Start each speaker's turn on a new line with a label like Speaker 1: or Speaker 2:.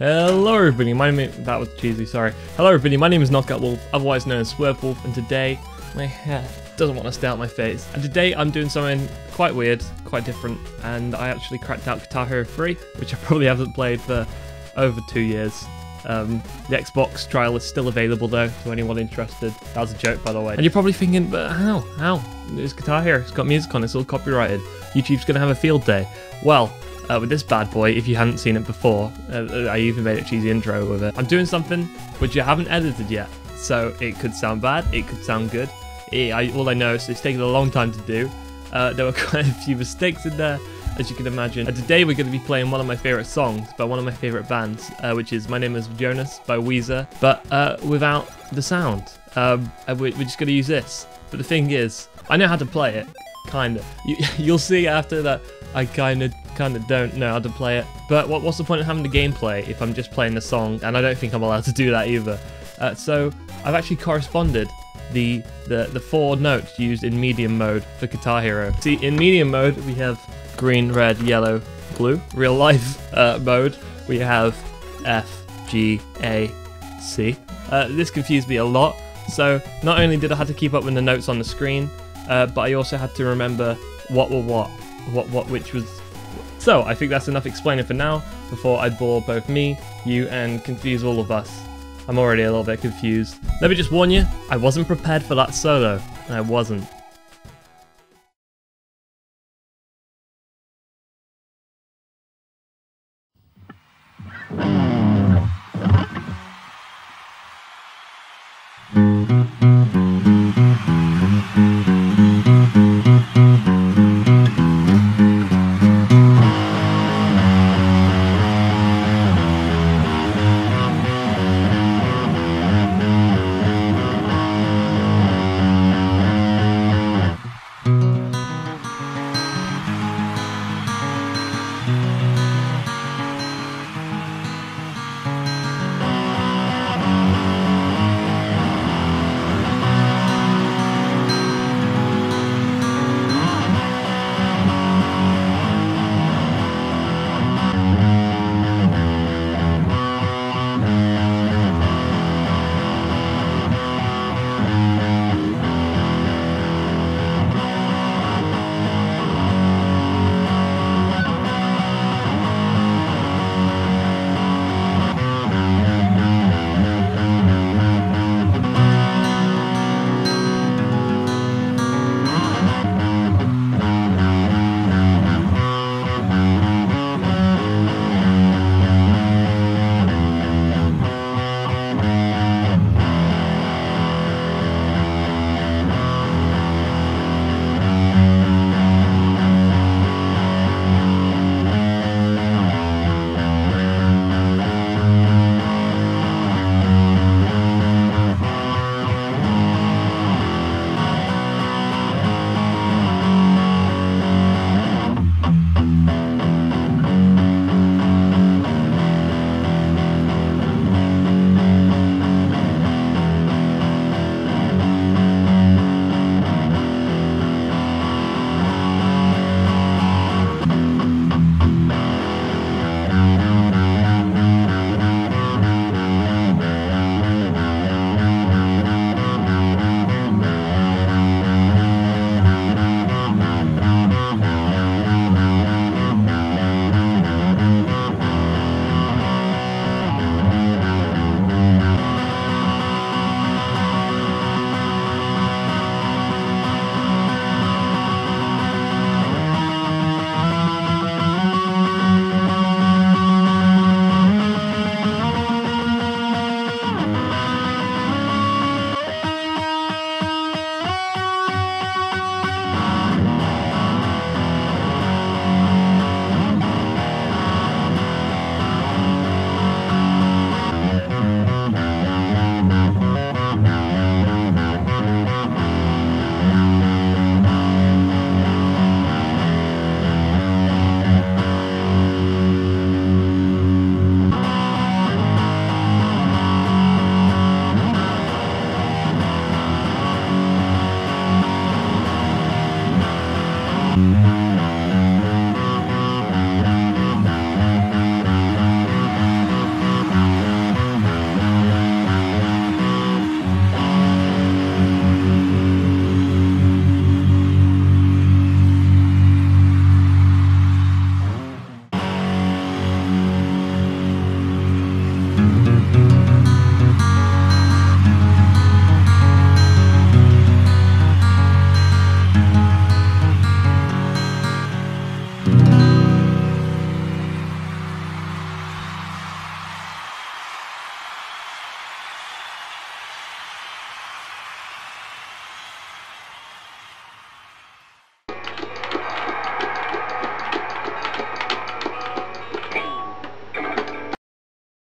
Speaker 1: Hello everybody, my name is, that was cheesy, sorry. Hello everybody, my name is Knockout Wolf, otherwise known as Swerve Wolf, and today, my hair doesn't want to stay out my face. And today I'm doing something quite weird, quite different, and I actually cracked out Guitar Hero 3, which I probably haven't played for over two years. Um, the Xbox trial is still available though, to anyone interested. That was a joke by the way. And you're probably thinking, but how? How? It's Guitar Hero, it's got music on it, it's all copyrighted. YouTube's gonna have a field day. Well, uh, with this bad boy, if you hadn't seen it before, uh, I even made a cheesy intro with it. I'm doing something which I haven't edited yet, so it could sound bad, it could sound good. It, I, all I know is it's taken a long time to do. Uh, there were quite a few mistakes in there, as you can imagine. And today we're going to be playing one of my favourite songs by one of my favourite bands, uh, which is My Name is Jonas by Weezer, but uh, without the sound. Um, we're just going to use this. But the thing is, I know how to play it, kind of. You, you'll see after that I kind of kind of don't know how to play it. But what, what's the point of having the gameplay if I'm just playing the song? And I don't think I'm allowed to do that either. Uh, so I've actually corresponded the, the, the four notes used in medium mode for Guitar Hero. See, in medium mode, we have green, red, yellow, blue. Real life uh, mode, we have F, G, A, C. Uh, this confused me a lot. So not only did I have to keep up with the notes on the screen, uh, but I also had to remember what were what what what which was. So I think that's enough explaining for now before I bore both me, you, and confuse all of us. I'm already a little bit confused. Let me just warn you, I wasn't prepared for that solo. and I wasn't.